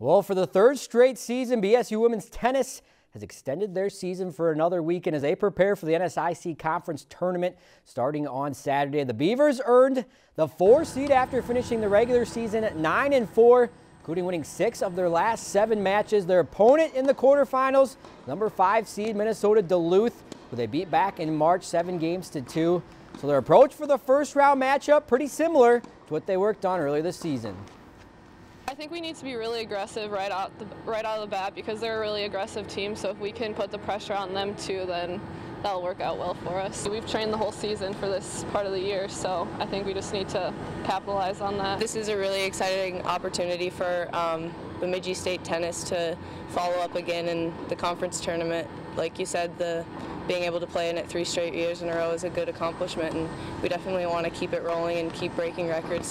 Well, for the third straight season, BSU women's tennis has extended their season for another weekend as they prepare for the NSIC conference tournament starting on Saturday. The Beavers earned the four seed after finishing the regular season at 9 and 4, including winning six of their last seven matches. Their opponent in the quarterfinals, number five seed Minnesota Duluth, who they beat back in March seven games to two. So their approach for the first round matchup pretty similar to what they worked on earlier this season. I think we need to be really aggressive right out the, right out of the bat because they're a really aggressive team. So if we can put the pressure on them too, then that'll work out well for us. We've trained the whole season for this part of the year, so I think we just need to capitalize on that. This is a really exciting opportunity for um, Bemidji State tennis to follow up again in the conference tournament. Like you said, the being able to play in it three straight years in a row is a good accomplishment, and we definitely want to keep it rolling and keep breaking records.